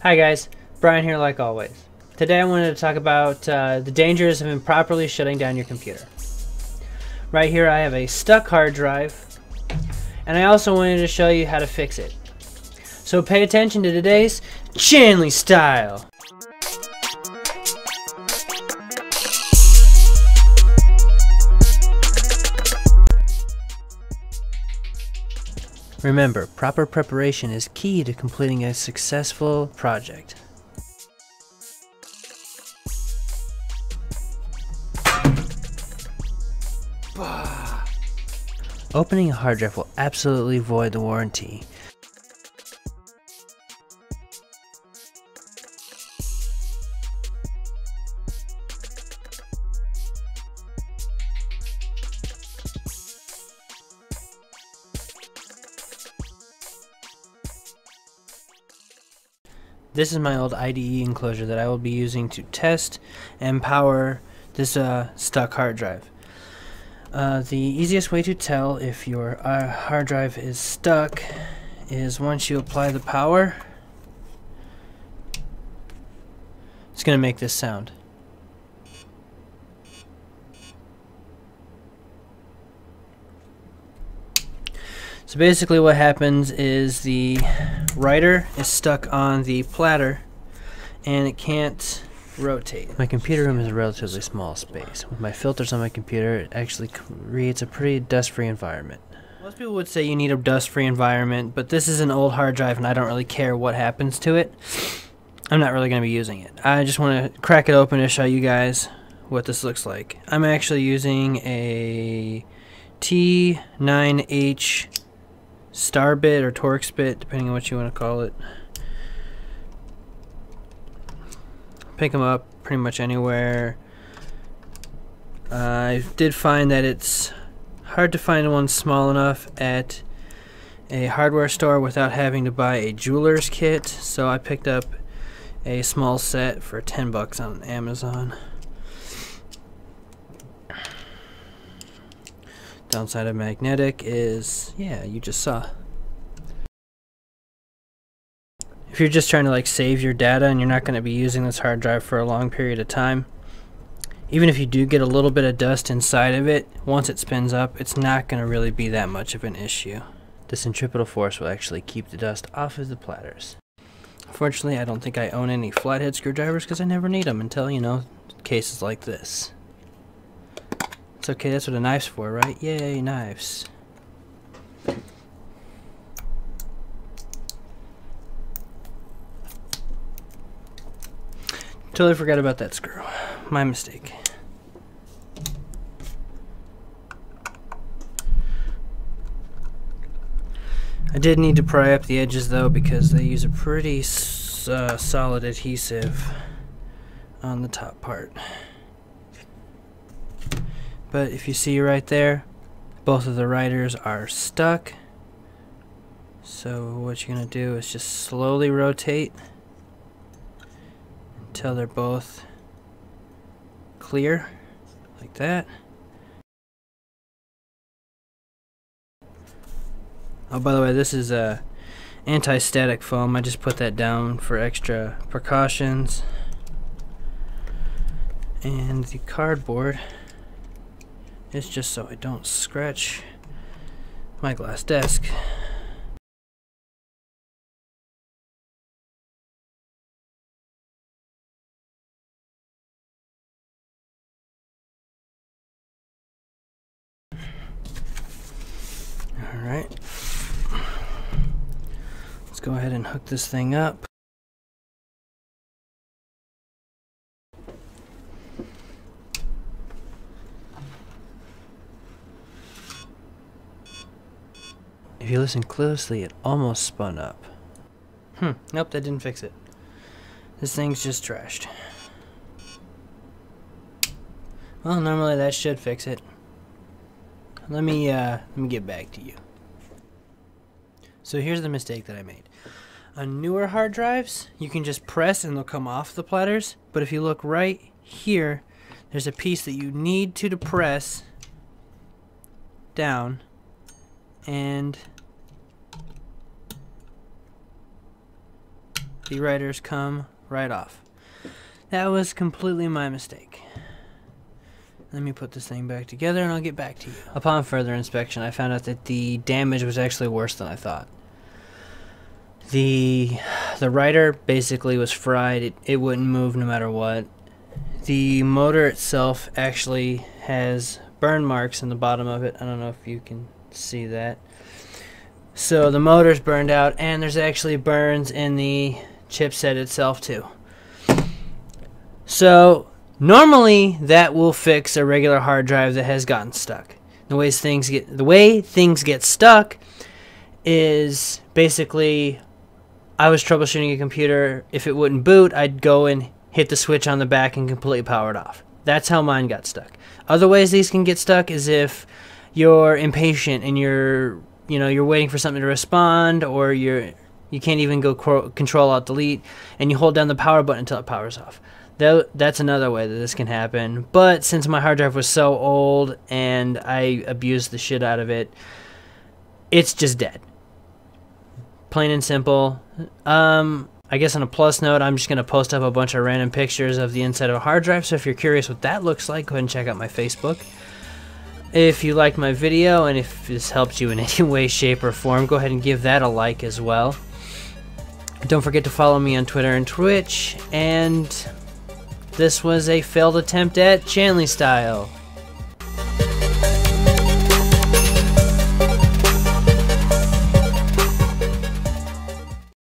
Hi guys, Brian here like always. Today I wanted to talk about uh, the dangers of improperly shutting down your computer. Right here I have a stuck hard drive and I also wanted to show you how to fix it. So pay attention to today's Chandlee style. Remember, proper preparation is key to completing a successful project. Opening a hard drive will absolutely void the warranty. This is my old IDE enclosure that I will be using to test and power this uh, stuck hard drive. Uh, the easiest way to tell if your uh, hard drive is stuck is once you apply the power, it's going to make this sound. So basically what happens is the writer is stuck on the platter and it can't rotate. My computer room is a relatively small space. With my filters on my computer, it actually creates a pretty dust-free environment. Most people would say you need a dust-free environment, but this is an old hard drive and I don't really care what happens to it. I'm not really going to be using it. I just want to crack it open to show you guys what this looks like. I'm actually using a T9H star bit or Torx bit, depending on what you want to call it. Pick them up pretty much anywhere. Uh, I did find that it's hard to find one small enough at a hardware store without having to buy a jeweler's kit, so I picked up a small set for 10 bucks on Amazon. Downside of magnetic is, yeah, you just saw. If you're just trying to like save your data and you're not going to be using this hard drive for a long period of time, even if you do get a little bit of dust inside of it, once it spins up, it's not going to really be that much of an issue. The centripetal force will actually keep the dust off of the platters. Unfortunately, I don't think I own any flathead screwdrivers because I never need them until, you know, cases like this. Okay, that's what a knife's for, right? Yay, knives. Totally forgot about that screw. My mistake. I did need to pry up the edges though because they use a pretty uh, solid adhesive on the top part. But if you see right there, both of the riders are stuck. So what you're going to do is just slowly rotate until they're both clear, like that. Oh, by the way, this is a anti-static foam. I just put that down for extra precautions. And the cardboard it's just so I don't scratch my glass desk. Alright. Let's go ahead and hook this thing up. If you listen closely, it almost spun up. Hmm, nope, that didn't fix it. This thing's just trashed. Well, normally that should fix it. Let me, uh, let me get back to you. So here's the mistake that I made. On newer hard drives, you can just press and they'll come off the platters. But if you look right here, there's a piece that you need to depress down and the writers come right off. That was completely my mistake. Let me put this thing back together and I'll get back to you. Upon further inspection, I found out that the damage was actually worse than I thought. The the writer basically was fried. It, it wouldn't move no matter what. The motor itself actually has burn marks in the bottom of it. I don't know if you can see that. So the motor's burned out and there's actually burns in the chipset itself too. So normally that will fix a regular hard drive that has gotten stuck. The ways things get the way things get stuck is basically I was troubleshooting a computer. If it wouldn't boot, I'd go and hit the switch on the back and completely power it off. That's how mine got stuck. Other ways these can get stuck is if you're impatient and you're you know you're waiting for something to respond or you're you can't even go control alt delete and you hold down the power button until it powers off. That, that's another way that this can happen. But since my hard drive was so old and i abused the shit out of it it's just dead. Plain and simple. Um, i guess on a plus note i'm just going to post up a bunch of random pictures of the inside of a hard drive so if you're curious what that looks like go ahead and check out my facebook. If you liked my video and if this helped you in any way, shape, or form, go ahead and give that a like as well. Don't forget to follow me on Twitter and Twitch. And this was a failed attempt at Chandlee Style.